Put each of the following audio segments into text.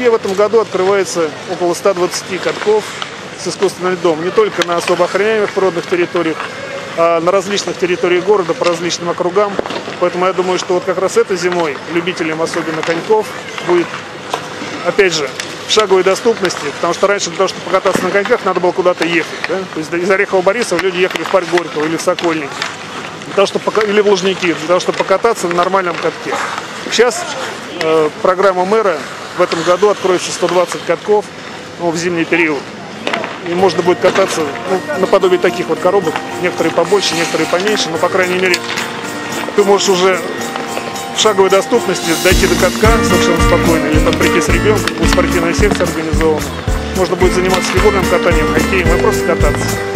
Москве в этом году открывается около 120 катков с искусственным льдом. Не только на особо охраняемых природных территориях, а на различных территориях города, по различным округам. Поэтому я думаю, что вот как раз этой зимой любителям особенно коньков будет, опять же, в шаговой доступности, потому что раньше для того, чтобы покататься на коньках, надо было куда-то ехать. Да? То есть из Орехова-Борисова люди ехали в парк Горького или в Сокольники, для того, чтобы, или в Лужники, для того, чтобы покататься на нормальном катке. Сейчас э, программа мэра в этом году откроется 120 катков ну, в зимний период. И можно будет кататься ну, наподобие таких вот коробок, некоторые побольше, некоторые поменьше, но, по крайней мере, ты можешь уже в шаговой доступности дойти до катка совершенно спокойно, или там прийти с ребенком, будет спортивная секция организована. Можно будет заниматься фигурным катанием, хоккеем и просто кататься.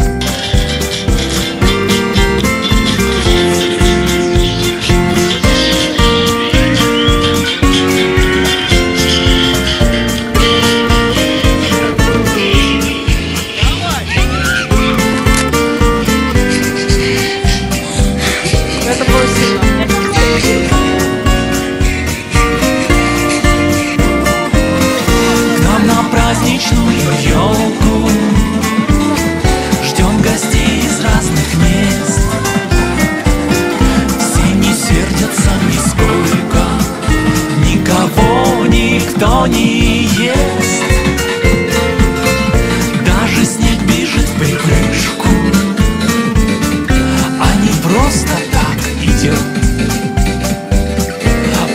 Просто так идет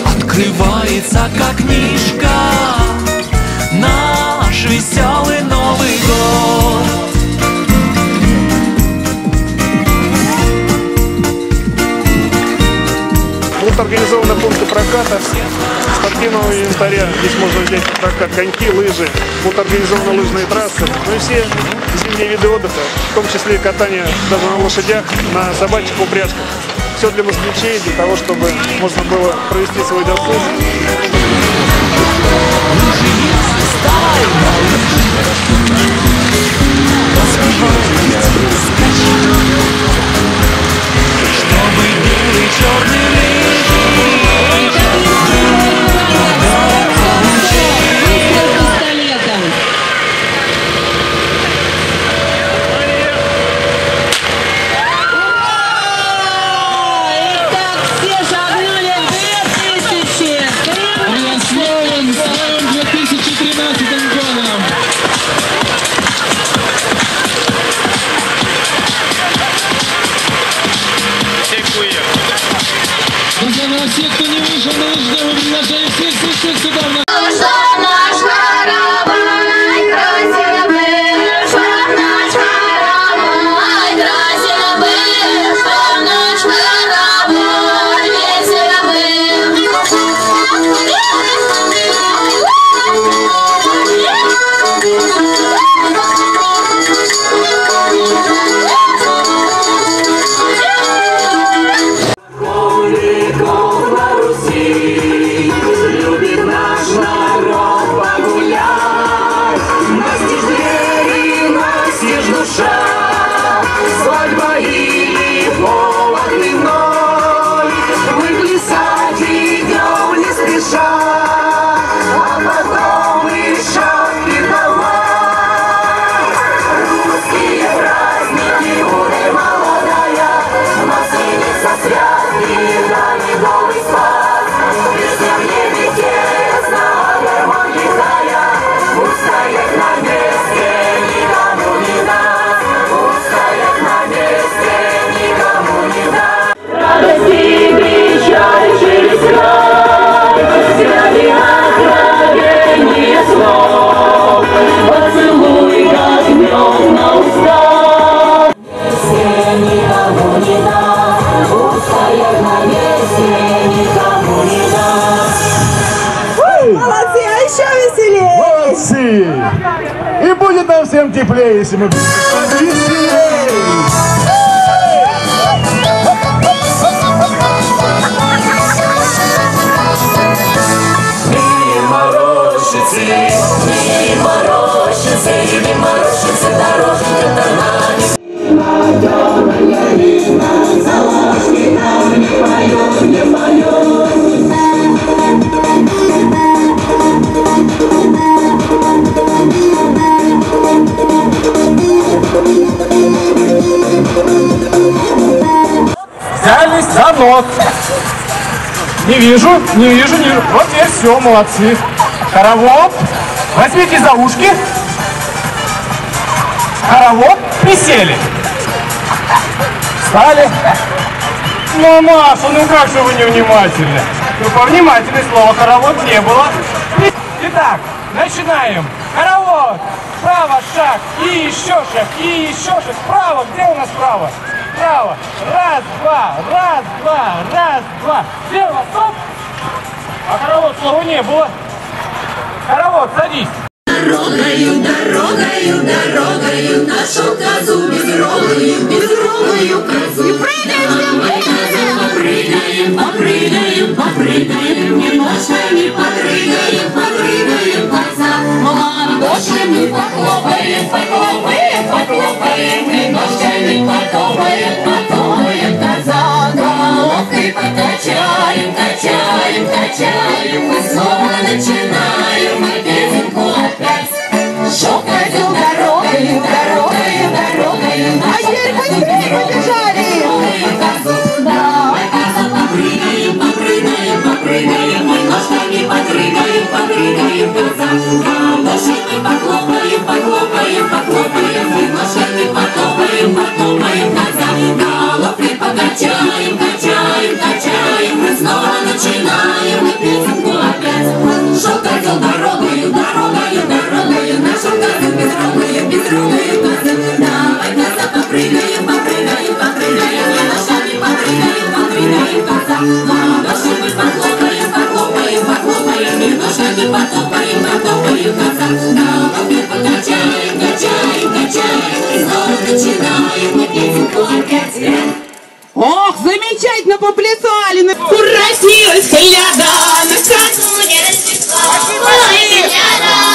Открывается как книжка Наш веселый Новый год Будут организованы пункты проката спортивного инвентаря. Здесь можно взять в прокат коньки, лыжи. Будут организованы лыжные трассы. Ну и все зимние виды отдыха, в том числе и катание даже на лошадях, на собачьих упряжках. Все для москвичей, для того, чтобы можно было провести свой досуг. Чтобы Молодцы! И будет нам всем теплее, если мы будем веселее! Мимо рощицы, мимо Станок. Не вижу, не вижу, не вижу. Вот теперь все, молодцы. Хоровод. Возьмите за ушки. Хоровод. Присели. Встали. Ну, Маша, ну как же вы невнимательны? Ну, повнимательнее слово хоровод не было. Итак, начинаем. Хоровод. Право, шаг. И еще шаг. И еще шаг. Право. Где у нас право? Право. Раз, два. Раз, два. Раз, два. Слева, стоп. А хоровод слова не было. Хоровод, садись. Замечательно поплясали. Красивый взгляда на красу не расцветла. Ой,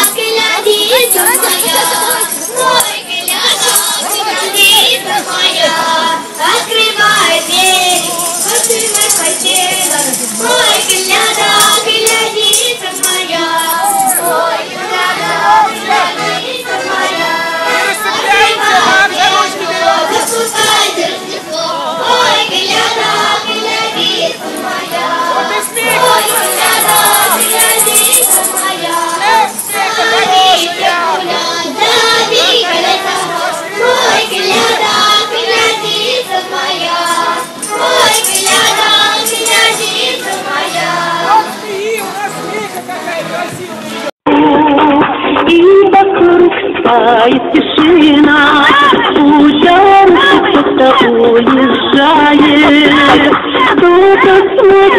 спает тишина, Ударом кто-то уезжает, Кто-то смотрит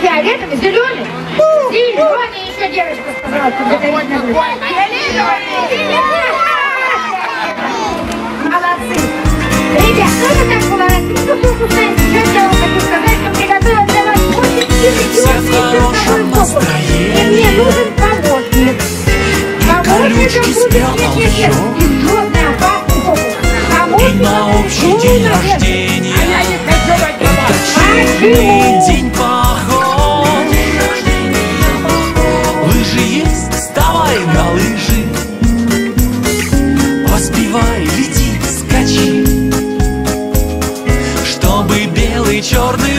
Фиолетовый, зеленый. Зеленый еще девочка сказала. Молодцы. Ребят, ну это так было. Я вам хочу сказать, что приготовила для вас очень Все в хорошем И мне нужен помощник. колючки спрятал в Поспевай, лети, скачи. Чтобы белый черный